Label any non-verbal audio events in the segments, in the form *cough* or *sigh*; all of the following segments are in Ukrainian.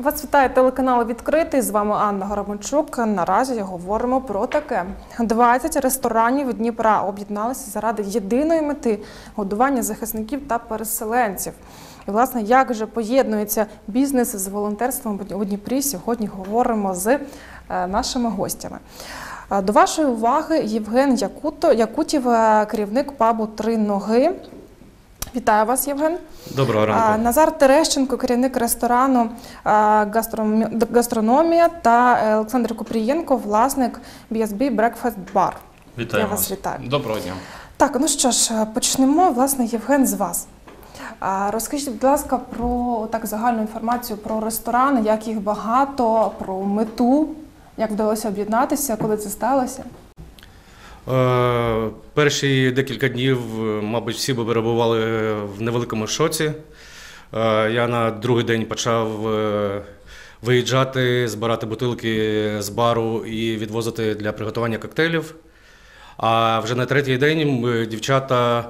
Вас вітає телеканал Відкритий. З вами Анна Гороманчук. Наразі говоримо про таке: 20 ресторанів Дніпра об'єдналися заради єдиної мети годування захисників та переселенців. І власне, як же поєднується бізнес з волонтерством у Дніпрі? Сьогодні говоримо з е, нашими гостями. Е, До вашої уваги Євген Якуто, Якутів, е, керівник пабу Три ноги. Вітаю вас, Євген. Доброго ранку. Назар Терещенко, керівник ресторану гастрономія та Олександр Купрієнко, власник BSB Breakfast Bar. Вітаю я вас вітаю. Доброго дня. Так, ну що ж, почнемо, власне, Євген, з вас. Розкажіть, будь ласка, про так загальну інформацію про ресторани, як їх багато, про мету, як вдалося об'єднатися, коли це сталося. Е, перші декілька днів, е, мабуть, всі перебували в невеликому шоці. Е, я на другий день почав е, виїжджати, збирати бутилки з бару і відвозити для приготування коктейлів. А вже на третій день дівчата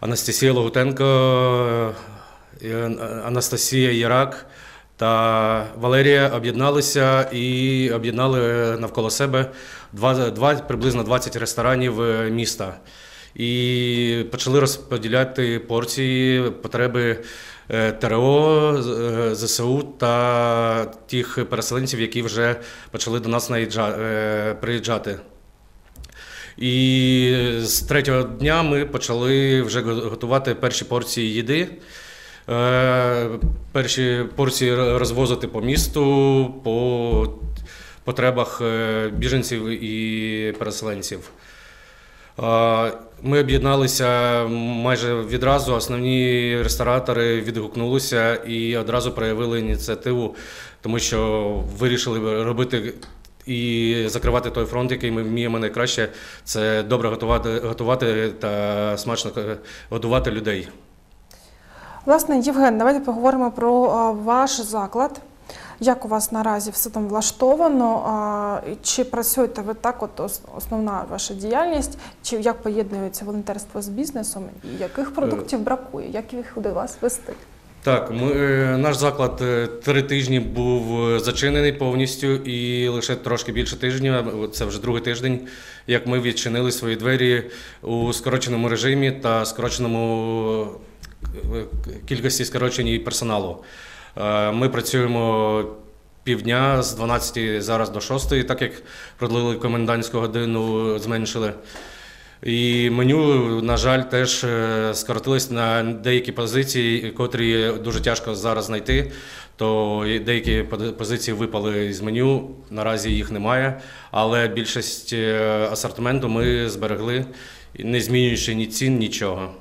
Анастасія Логутенко, е, Анастасія Єрак та Валерія об'єдналися і об'єднали навколо себе два, два, приблизно 20 ресторанів е, міста. І почали розподіляти порції, потреби е, ТРО, е, ЗСУ та тих переселенців, які вже почали до нас приїжджати. І з третього дня ми почали вже готувати перші порції їди. Е, Перші порції розвозити по місту, по потребах е, біженців і переселенців. Е, Ми об'єдналися майже відразу. Основні ресторатори відгукнулися і одразу проявили ініціативу, тому що вирішили робити і закривати той фронт, який ми вміємо найкраще. Це добре готувати, готувати та смачно годувати людей. Власне, Євген, давайте поговоримо про ваш заклад. Як у вас наразі все там влаштовано? Чи працюєте ви так? От основна ваша діяльність, чи як поєднується волонтерство з бізнесом? І яких продуктів бракує? Як їх до вас вести? Так, ми, е, наш заклад е, три тижні був е, зачинений повністю, і лише трошки більше тижня, це вже другий тиждень, як ми відчинили свої двері у скороченому режимі та скороченому е, кількості скороченій персоналу. Е, Ми працюємо півдня з 12 зараз до 6, так як продлили комендантську годину, зменшили. І меню, на жаль, теж е, скоротилось на деякі позиції, котрі дуже тяжко зараз знайти. То деякі позиції випали з меню. Наразі їх немає. Але більшість асортименту ми зберегли, не змінюючи ні цін, нічого.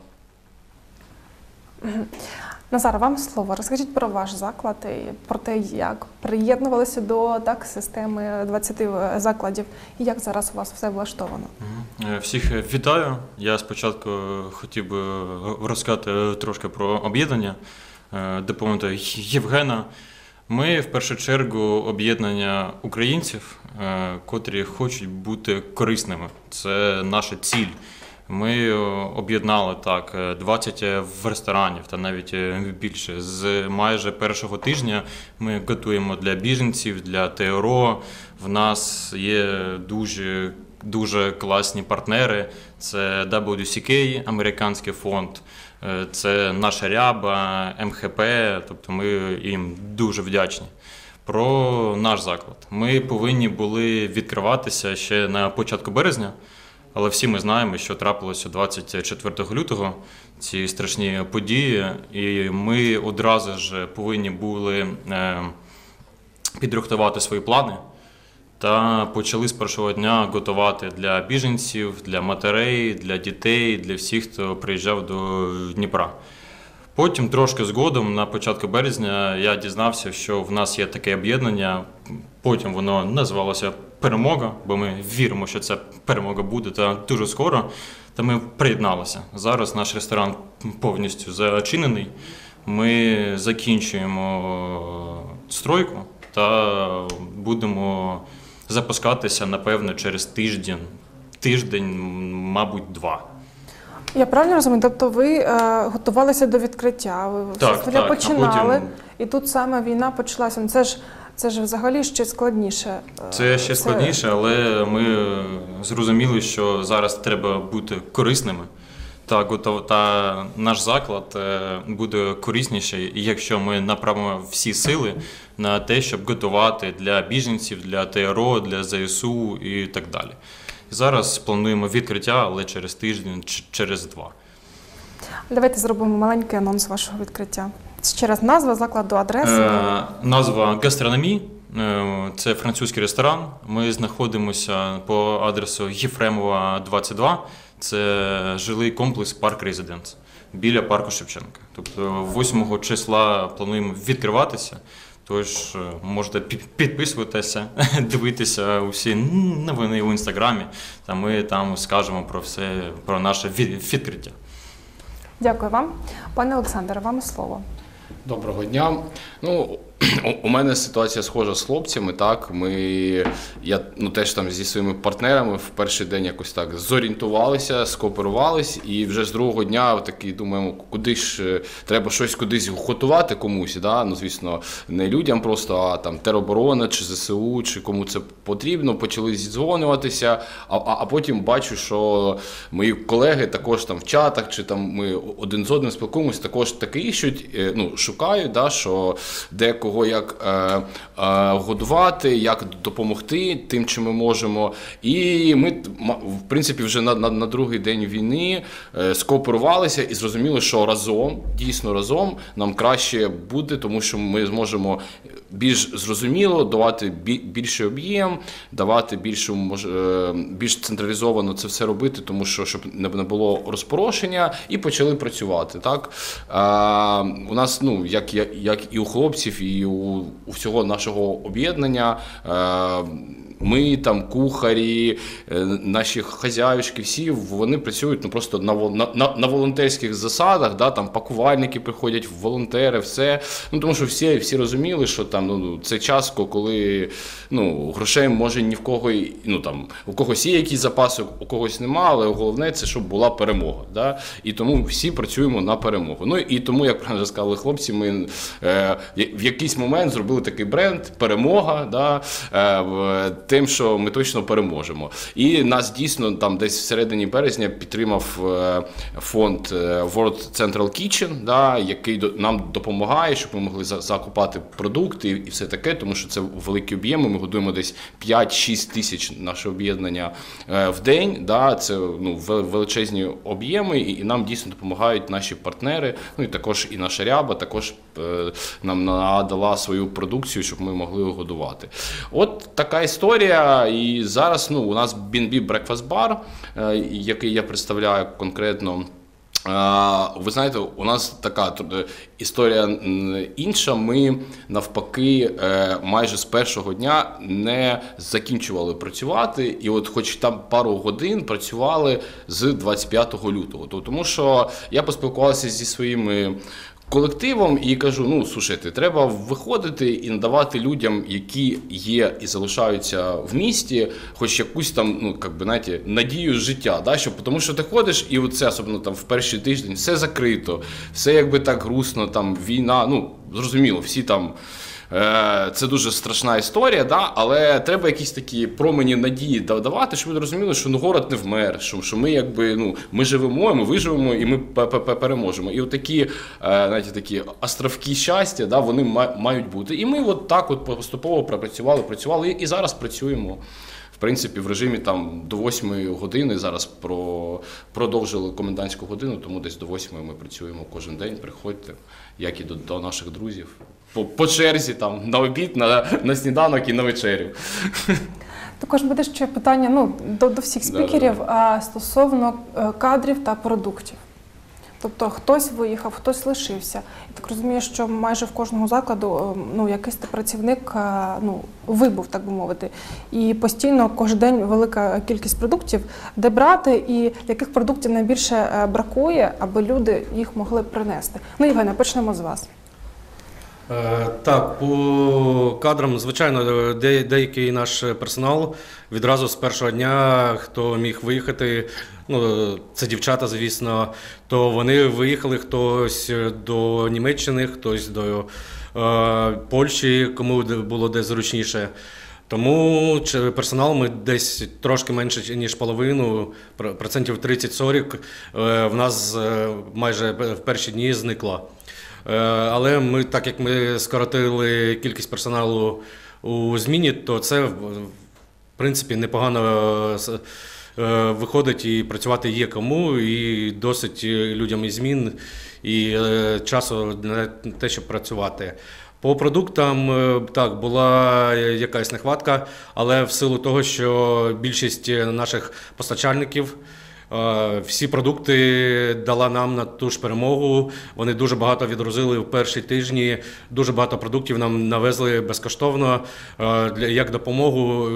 Назар, вам слово. Розкажіть про ваш заклад і про те, як приєднувалися до так системи 20 закладів, і як зараз у вас все влаштовано. Е, Всіх вітаю. Я спочатку хотів би розказати трошки про об'єднання, е, доповнити Євгена. Ми в першу чергу об'єднання українців, е, котрі хочуть бути корисними. Це наша ціль. Ми е, об'єднали так е, 20 в ресторанів та навіть е, більше. З майже першого тижня ми готуємо для біженців, для ТРО. В нас є дуже дуже класні партнери. Це WCK, американський фонд, е, це наша ряба, МХП. Тобто ми їм дуже вдячні. Про наш заклад. Ми повинні були відкриватися ще на початку березня, але всі ми знаємо, що трапилося 24 лютого, ці страшні події, і ми одразу ж повинні були е, підрихтувати свої плани та почали з першого дня готувати для біженців, для матерей, для дітей, для всіх, хто приїжджав до Дніпра. Потім трошки згодом, на початку березня, я дізнався, що в нас є таке об'єднання. Потім воно називалося Перемога, бо ми віримо, що ця перемога буде та дуже скоро. Та ми приєдналися. Зараз наш ресторан повністю зачинений. Ми закінчуємо стройку та будемо запускатися, напевно, через тиждень, тиждень, мабуть, два. Я правильно розумію? Тобто ви е, готувалися до відкриття, ви Так, все так, починали, потім- І тут саме війна почалася. Ну, Це ж це ж взагалі ще складніше. Е, Це ще складніше, але ми зрозуміли, що зараз треба бути корисними. Та, та наш заклад е, буде корисніший, якщо ми направимо всі сили на те, щоб готувати для біженців, для ТРО, для ЗСУ і так далі. Зараз плануємо відкриття, але через тиждень, через два. Давайте зробимо маленький анонс вашого відкриття. Ще раз назва закладу, адреса. Е, назва гастрономі. Е, Це французький ресторан. Ми знаходимося по адресу Єфремова 22. Це жилий комплекс Парк Резиденс біля парку Шевченка. Тобто 8 числа плануємо відкриватися. Тож е, можете підписуватися, *laughs* дивитися усі новини в інстаграмі. Та ми там скажемо про все про наше відкриття. Дякую вам. Пане Олександре, вам слово. Доброго дня. Ну, *clears throat* у- мене ситуація схожа з хлопцями. Так, ми я ну теж там зі своїми партнерами в перший день якось так зорієнтувалися, скооперувались, і вже з другого дня такий думаємо, куди ж е, треба щось кудись готувати комусь. Да? Ну, звісно, не людям просто, а там тероборона чи ЗСУ, чи кому це потрібно. Почали зідзвонюватися. А, а, а потім бачу, що мої колеги також там в чатах, чи там ми один з одним спілкуємося, також таке іщуть, е, ну, шукають, да, що де кого як е, е, годувати, як допомогти тим, чим ми можемо. І ми, в принципі, вже на, на, на другий день війни е, скооперувалися і зрозуміли, що разом, дійсно разом, нам краще буде, тому що ми зможемо більш зрозуміло давати бі- більший об'єм, давати більшу е, більш централізовано це все робити, тому що щоб не було розпорошення, і почали працювати. Так а, у нас, ну як, як і у хлопців, і у, у всього нашого об'єднання. Ми там кухарі, е, наші хазяюшки, всі вони працюють ну просто на, на, на, волонтерських засадах, да, там пакувальники приходять, волонтери, все. Ну тому що всі, всі розуміли, що там ну це час, коли ну грошей може ні в кого ну там у когось є якісь запаси, у когось нема, але головне це щоб була перемога. Да? І тому всі працюємо на перемогу. Ну і тому, як правильно сказали хлопці, ми е, в якийсь момент зробили такий бренд Перемога. Да? Е, тим, що ми точно переможемо. І нас дійсно там десь всередині березня підтримав е, фонд е, World Central Kitchen, да, який нам допомагає, щоб ми могли закупати продукти і все таке, тому що це великі об'єми. Ми годуємо десь 5-6 тисяч наше об'єднання е, в день. Да, це ну, величезні об'єми, і, нам дійсно допомагають наші партнери. Ну і також і наша ряба також нам надала свою продукцію, щоб ми могли годувати. От така історія. І зараз ну, у нас BNB Breakfast Bar, е, який я представляю конкретно. Ви знаєте, у нас така історія інша. Ми навпаки е, майже з першого дня не закінчували працювати, і от, хоч там пару годин працювали з 25 лютого. Тому що я поспілкувався зі своїми колективом і кажу: ну слушайте, треба виходити і надавати людям, які є і залишаються в місті, хоч якусь там, ну як би знаєте, надію життя. Да? Що, тому що ти ходиш, і оце, особливо там в перший тиждень, все закрито, все якби так грустно, там війна. Ну зрозуміло, всі там. Е, Це дуже страшна історія, да? але треба якісь такі промені надії да- давати, щоб ви розуміли, що ну, город не вмер, що, що ми якби ну ми живемо, ми виживемо і ми пе- пе- пе- переможемо. І от такі, е, знаєте, такі островки щастя, да, вони ма- мають бути. І ми от так от поступово пропрацювали, працювали і зараз працюємо. В принципі, в режимі там до 8 години зараз про, продовжили комендантську годину, тому десь до 8 ми працюємо кожен день. Приходьте, як і до, до наших друзів. По, по черзі там на обід, на, на сніданок і на вечерю. Також буде ще питання ну, до, до всіх спікерів а, стосовно е, кадрів та продуктів. Тобто хтось виїхав, хтось лишився. Я так розумію, що майже в кожному закладу е, ну, якийсь та працівник е, ну, вибув, так би мовити. І постійно кожен день велика кількість продуктів, де брати і яких продуктів найбільше бракує, аби люди їх могли принести. Ну, Євгене, почнемо з вас. Е, Так, по кадрам, звичайно, де, деякий наш персонал відразу з першого дня, хто міг виїхати, ну це дівчата, звісно, то вони виїхали хтось до Німеччини, хтось до е, Польщі, кому було де зручніше. Тому персонал ми десь трошки менше, ніж половину, про- процентів 30-40 е, в нас е, майже в перші дні зникло. Е, Але ми, так як ми скоротили кількість персоналу у зміні, то це в принципі непогано е, е, виходить і працювати є кому, і досить людям і змін, і часу на те, щоб працювати. По продуктам так була якась нехватка, але в силу того, що більшість наших постачальників. Е, Всі продукти дала нам на ту ж перемогу. Вони дуже багато відгрузили в перші тижні. Дуже багато продуктів нам навезли безкоштовно е, як допомогу.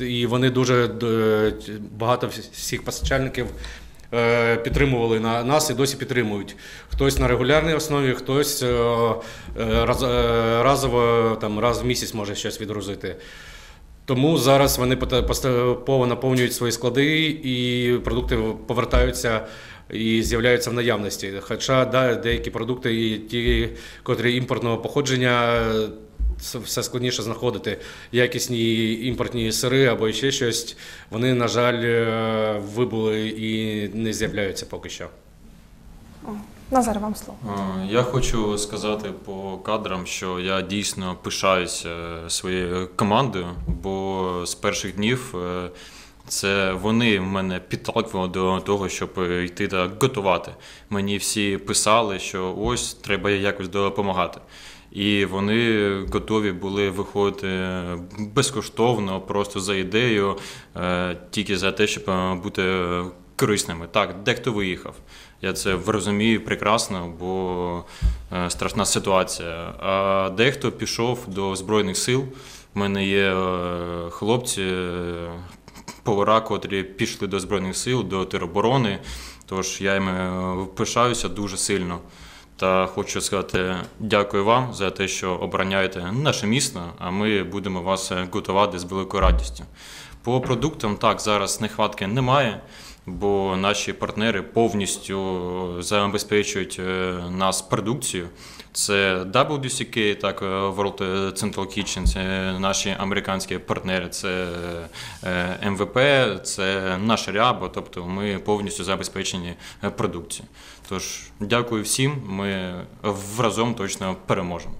І вони дуже е, багато всіх постачальників підтримували на нас і досі підтримують. Хтось на регулярній основі, хтось раз, разово там раз в місяць може щось відгрузити. Тому зараз вони поступово наповнюють свої склади, і продукти повертаються і з'являються в наявності. Хоча да, деякі продукти, і ті, котрі імпортного походження, все складніше знаходити. Якісні імпортні сири або ще щось, вони, на жаль, е, вибули і не з'являються поки що. Назар, вам слово. Е, Я хочу сказати по кадрам, що я дійсно пишаюся своєю командою, бо з перших днів е, це вони мене підталкували до того, щоб йти та готувати. Мені всі писали, що ось треба якось допомагати. І вони готові були виходити безкоштовно, просто за ідею, е, тільки за те, щоб е, бути корисними. Так, дехто виїхав. Я це розумію прекрасно, бо е, страшна ситуація. А дехто пішов до Збройних сил. У мене є е, хлопці, е, повара, котрі пішли до Збройних сил, до тероборони. Тож я їм пишаюся дуже сильно. Та хочу сказати дякую вам за те, що обороняєте наше місто, а ми будемо вас готувати з великою радістю. По продуктам так зараз нехватки немає, бо наші партнери повністю забезпечують е, нас продукцією. Це WCK, так е, World Central Kitchen, це наші американські партнери, це е, МВП, це наша ряба, тобто ми повністю забезпечені е, продукцією. Тож дякую всім. Ми разом точно переможемо.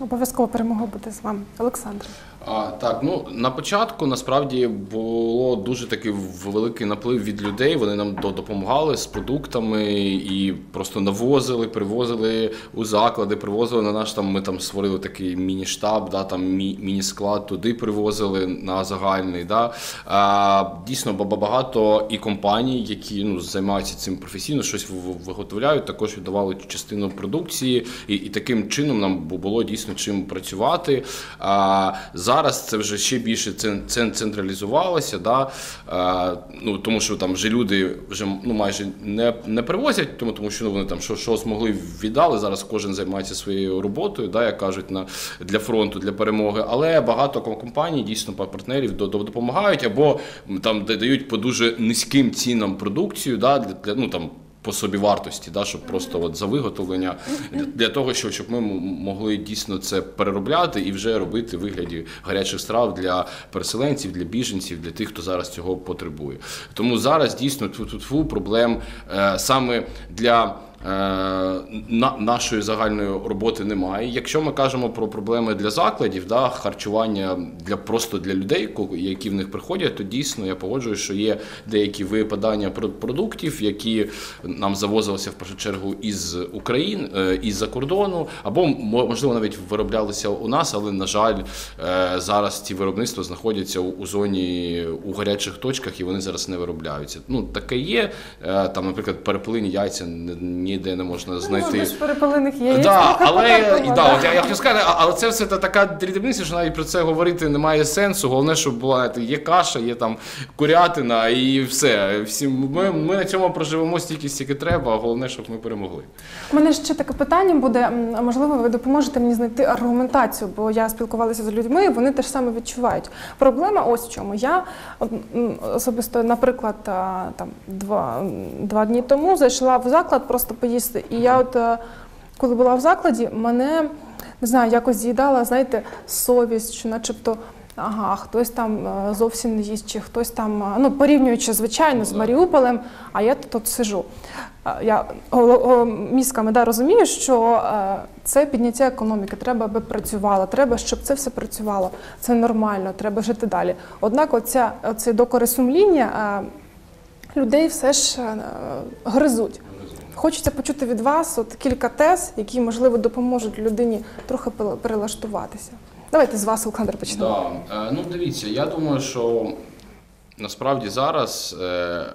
Обов'язково перемога буде з вами. Олександр. А, так, ну на початку насправді було дуже такий великий наплив від людей. Вони нам допомагали з продуктами і просто навозили, привозили у заклади, привозили на наш там. Ми там створили такий міні-штаб, да, там міні-склад туди привозили на загальний. Да. А, дійсно, багато і компаній, які ну, займаються цим професійно, щось виготовляють, також віддавали частину продукції, і, і таким чином нам було дійсно чим працювати. А, зараз це вже ще більше цен- цен- централізувалося, да? а, ну, тому що там вже люди вже ну, майже не, не привозять, тому, тому що ну, вони там що, що змогли віддали. Зараз кожен займається своєю роботою, да, як кажуть, на, для фронту, для перемоги. Але багато компаній, дійсно партнерів до- до- допомагають або там да- дають по дуже низьким цінам продукцію, да, для, для ну там. По собі вартості, да, щоб просто от за виготовлення для- того, щоб, щоб ми могли дійсно це переробляти і вже робити вигляді гарячих страв для переселенців, для біженців, для тих, хто зараз цього потребує. Тому зараз дійсно тут проблем е, саме для. Е, На нашої загальної роботи немає. Якщо ми кажемо про проблеми для закладів, да, харчування для просто для людей, які в них приходять, то дійсно я погоджуюсь, що є деякі випадання про- продуктів, які нам завозилися в першу чергу із України, е, із-за кордону, або мо- можливо навіть вироблялися у нас, але на жаль, е, зараз ці виробництва знаходяться у, зоні у гарячих точках і вони зараз не виробляються. Ну таке є. Там, наприклад, перепелині яйця н- ніде не можна Ну, знайти. без перепелених яєць. Да, але і, да. от я, я хотів сказати, але це все така дрібниця, що навіть про це говорити немає сенсу. Головне, щоб була є каша, є там курятина і все. Всі ми, ми на цьому проживемо стільки, стільки треба. а Головне, щоб ми перемогли. У мене ще таке питання буде. Можливо, ви допоможете мені знайти аргументацію, бо я спілкувалася з людьми, і вони теж саме відчувають. Проблема ось в чому. Я особисто, наприклад, там два, два дні тому зайшла в заклад просто поїсти, і я от. е, коли була в закладі, мене не знаю, якось з'їдала, знаєте, совість, що начебто. Ага, хтось там е, зовсім не їсть, чи хтось там, е, ну порівнюючи звичайно з Маріуполем, а я тут от сижу. Я мізками да, розумію, що це підняття економіки, треба, аби працювало, треба, щоб це все працювало. Це нормально, треба жити далі. Однак, оця, оце докори сумління людей все ж гризуть. Хочеться почути від вас от кілька тез, які, можливо, допоможуть людині трохи перелаштуватися. Давайте з вас, Олександр, почнемо. Да. Е, Ну, дивіться, я думаю, що насправді зараз е,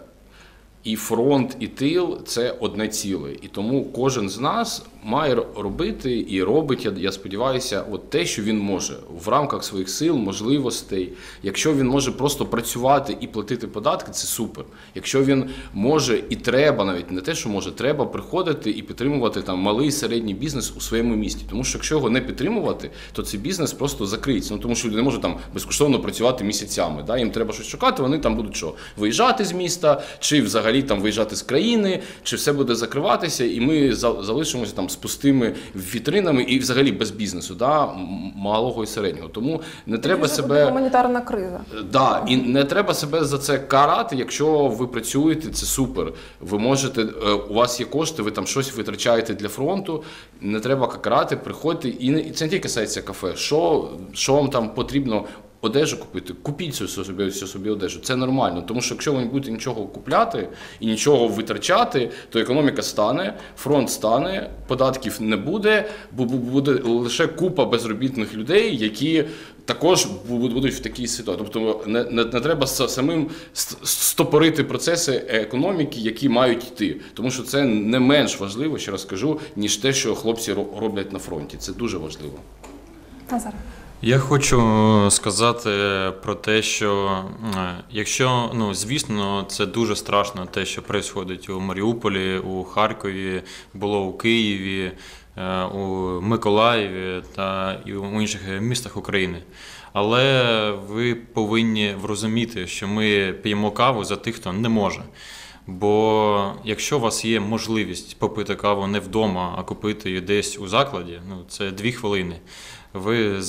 і фронт, і тил це одне ціле. І тому кожен з нас має робити і робить, я, я сподіваюся, от те, що він може в рамках своїх сил, можливостей. Якщо він може просто працювати і платити податки, це супер. Якщо він може і треба, навіть не те, що може, треба приходити і підтримувати там малий середній бізнес у своєму місті. Тому що якщо його не підтримувати, то цей бізнес просто закриється. Ну тому що люди не можуть там безкоштовно працювати місяцями. Да? Їм треба щось шукати. Вони там будуть що виїжджати з міста, чи взагалі там виїжджати з країни, чи все буде закриватися, і ми за- залишимося там з пустими вітринами і взагалі без бізнесу, да? малого і середнього. Тому не треба себе. гуманітарна криза. Да, і не треба себе за це карати, якщо ви працюєте, це супер. Ви можете, е, у вас є кошти, ви там щось витрачаєте для фронту. Не треба карати, приходьте. І не і це не тільки касається кафе. Що, що вам там потрібно одежу купити? Купіть цю собі, собі одежу. Це нормально. Тому що якщо ви не будете нічого купляти і нічого витрачати, то економіка стане, фронт стане, податків не буде, бо буде лише купа безробітних людей, які також будуть в такій ситуації. Тобто не, не, не треба самим ст- стопорити процеси економіки, які мають йти. Тому що це не менш важливо, ще раз кажу, ніж те, що хлопці роблять на фронті. Це дуже важливо. Назар. Я хочу сказати про те, що е, якщо, ну звісно, це дуже страшно, те, що відбувається у Маріуполі, у Харкові, було у Києві, е, у Миколаєві та і у інших містах України. Але ви повинні розуміти, що ми п'ємо каву за тих, хто не може. Бо якщо у вас є можливість попити каву не вдома, а купити її десь у закладі, ну це дві хвилини. Ви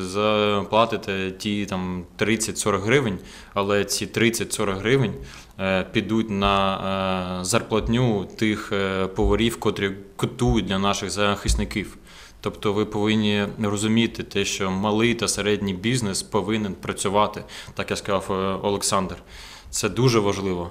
заплатите ті там 30-40 гривень, але ці 30-40 гривень е, підуть на е, зарплатню тих е, поварів, котрі готують для наших захисників. Тобто ви повинні розуміти те, що малий та середній бізнес повинен працювати, так як сказав Олександр. Це дуже важливо.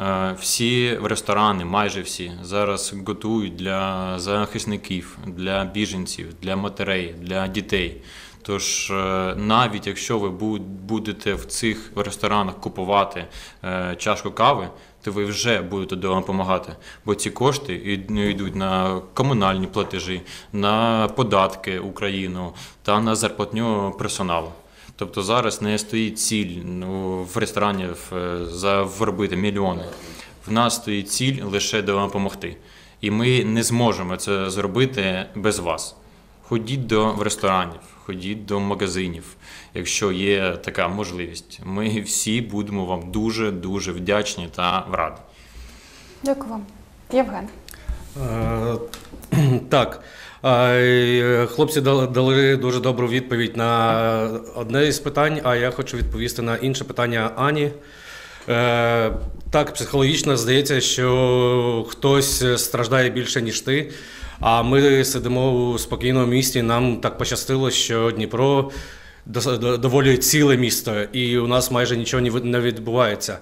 Е, Всі ресторани, майже всі, зараз готують для захисників, для біженців, для матерей, для дітей. Тож е, навіть якщо ви будете в цих ресторанах купувати е, чашку кави, то ви вже будете допомагати. Бо ці кошти ну, йдуть на комунальні платежі, на податки Україну та на зарплатню персоналу. Тобто зараз не стоїть ціль ну, в ресторані е, заробити мільйони. В нас стоїть ціль лише допомогти. І ми не зможемо це зробити без вас. Ходіть до ресторанів, ходіть до магазинів, якщо є така можливість. Ми всі будемо вам дуже дуже вдячні та раді. Дякую вам. Євген. Е, *clears throat* Так. Е, Хлопці дали- дуже добру відповідь на одне із питань, а я хочу відповісти на інше питання Ані. Е, Так, психологічно здається, що хтось страждає більше, ніж ти. А ми сидимо у спокійному місті. Нам так пощастило, що Дніпро доволі ціле місто, і у нас майже нічого не відбувається.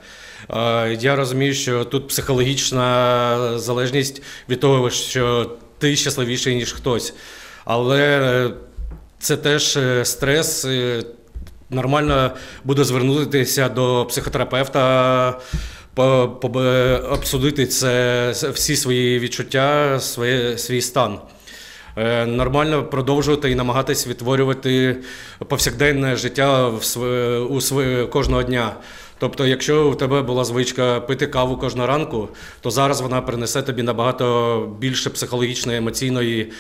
Е, Я розумію, що тут психологічна залежність від того, що ти щасливіший, ніж хтось. Але е, це теж е, стрес. е, Нормально буде звернутися до психотерапевта, обсудити це всі свої відчуття, своє, свій стан. Нормально продовжувати і намагатись відтворювати повсякденне життя у кожного дня. Тобто, якщо у тебе була звичка пити каву кожного ранку, то зараз вона принесе тобі набагато більше психологічної, емоційної е,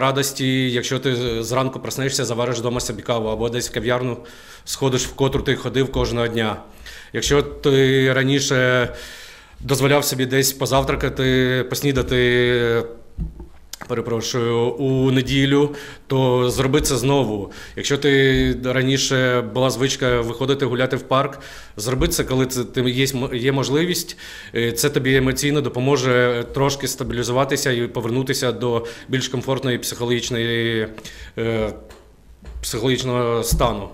радості. Якщо ти зранку проснешся, завариш вдома собі каву або десь в кав'ярну сходиш, в котру ти ходив кожного дня. Якщо ти раніше дозволяв собі десь позавтракати, поснідати Перепрошую, у неділю, то зроби це знову. Якщо ти раніше була звичка виходити гуляти в парк, зроби це, коли це ти є, є можливість. Е, Це тобі емоційно допоможе трошки стабілізуватися і повернутися до більш комфортної психологічної, е, психологічного стану.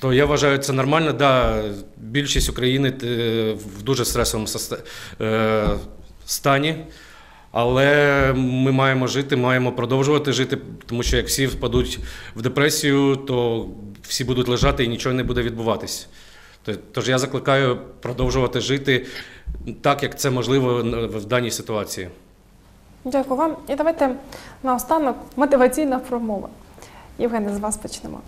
То я вважаю, це нормально. Да, більшість України е, в дуже стресовому е, стані. Але ми маємо жити, маємо продовжувати жити, тому що як всі впадуть в депресію, то всі будуть лежати і нічого не буде відбуватись. То- Тож я закликаю продовжувати жити так, як це можливо в даній ситуації. Дякую вам. І давайте наостанок мотиваційна промова. Євгене, з вас почнемо.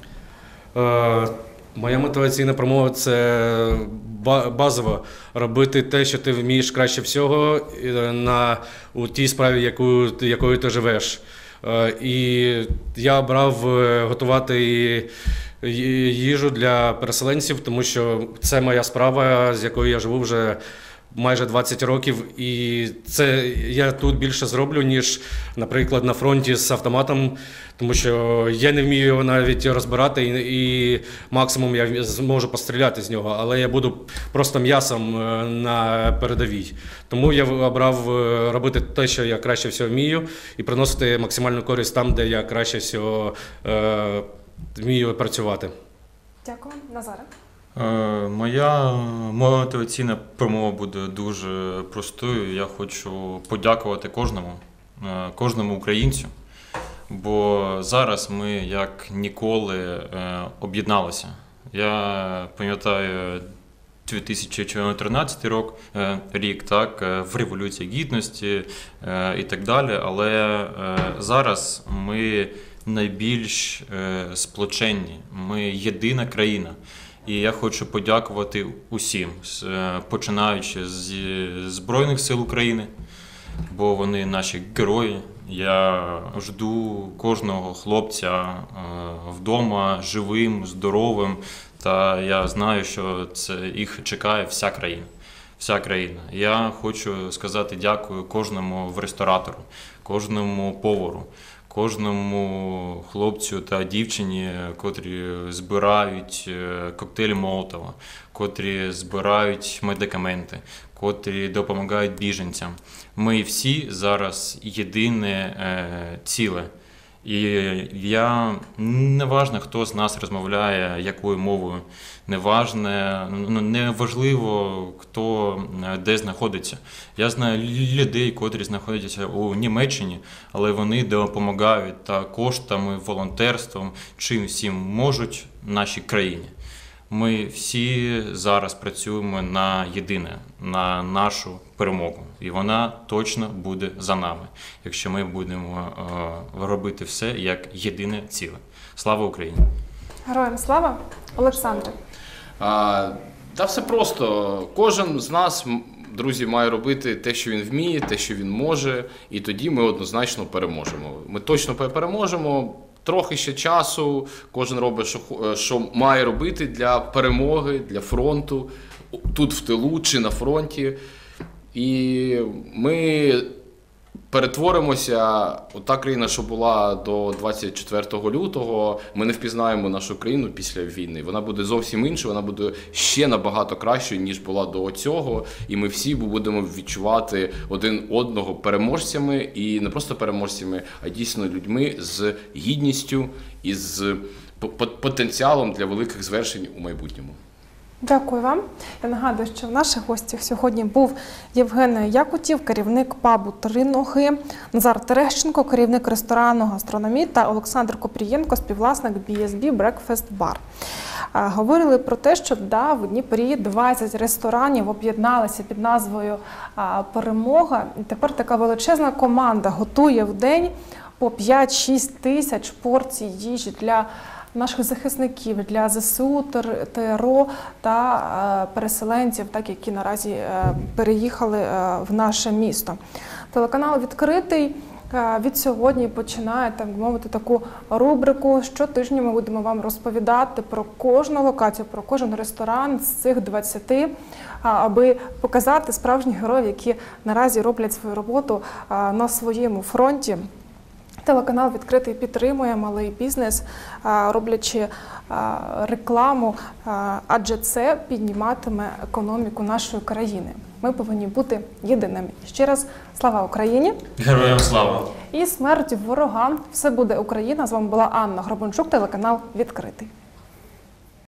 Е, Моя мотиваційна промова це ба- базово робити те, що ти вмієш краще всього е, на у тій справі, яку, якою ти живеш. Е, І я обрав е, готувати їжу для переселенців, тому що це моя справа, з якою я живу вже майже 20 років, і це я тут більше зроблю, ніж, наприклад, на фронті з автоматом, тому що я не вмію його навіть розбирати, і, і максимум я зможу постріляти з нього, але я буду просто м'ясом е, на передовій. Тому я обрав е, робити те, що я краще всього вмію, і приносити максимальну користь там, де я краще всього е, вмію працювати. Дякую, Назаре. Е, Моя мотиваційна промова буде дуже простою. Я хочу подякувати кожному, е, кожному українцю, бо зараз ми як ніколи е, об'єдналися. Я пам'ятаю 2014 рік, рік так, в Революції Гідності і так далі. Але зараз ми найбільш сплоченні, ми єдина країна. І я хочу подякувати усім, е, починаючи з Збройних сил України, бо вони наші герої. Я жду кожного хлопця е, вдома живим, здоровим. Та я знаю, що це їх чекає вся країна. Вся країна. Я хочу сказати дякую кожному в ресторатору, кожному повару, кожному хлопцю та дівчині, котрі збирають е, коктейлі Молотова, котрі збирають медикаменти, котрі допомагають біженцям. Ми всі зараз єдине е, ціле. І я не важно, хто з нас розмовляє якою мовою, не важне, ну, не важливо, хто е, де знаходиться. Я знаю людей, котрі знаходяться у Німеччині, але вони допомагають та коштами, волонтерством, чим всім можуть нашій країні. Ми всі зараз працюємо на єдине, на нашу перемогу, і вона точно буде за нами, якщо ми будемо е, робити все як єдине ціле. Слава Україні! Героям слава, Олександре. А, та все просто. Кожен з нас, друзі, має робити те, що він вміє, те, що він може, і тоді ми однозначно переможемо. Ми точно пе- переможемо. Трохи ще часу, кожен робить, що, е, що має робити для перемоги, для фронту, тут в тилу чи на фронті. І ми перетворимося. Та країна, що була до 24 лютого, ми не впізнаємо нашу країну після війни. Вона буде зовсім іншою, вона буде ще набагато кращою, ніж була до цього. І ми всі будемо відчувати один одного переможцями, і не просто переможцями, а дійсно людьми з гідністю і з по- по- потенціалом для великих звершень у майбутньому. Дякую вам. Я нагадую, що в наших гостях сьогодні був Євген Якутів, керівник пабу Три ноги, Назар Терещенко, керівник ресторану гастрономії та Олександр Копрієнко, співвласник BSB Breakfast Bar. Говорили про те, що да, в Дніпрі 20 ресторанів об'єдналися під назвою Перемога. Тепер така величезна команда готує в день по 5-6 тисяч порцій їжі для наших захисників, для ЗСУ, ТР- ТРО та е, переселенців, так які наразі е, переїхали е, в наше місто. Телеканал відкритий. від сьогодні починає так мовити таку рубрику. Щотижня ми будемо вам розповідати про кожну локацію, про кожен ресторан з цих 20, аби показати справжніх героїв, які наразі роблять свою роботу на своєму фронті. Телеканал відкритий підтримує малий бізнес, роблячи рекламу, адже це підніматиме економіку нашої країни. Ми повинні бути єдиними. Ще раз слава Україні Героям слава! і смерть ворогам. Все буде Україна. З вами була Анна Гробончук. телеканал відкритий.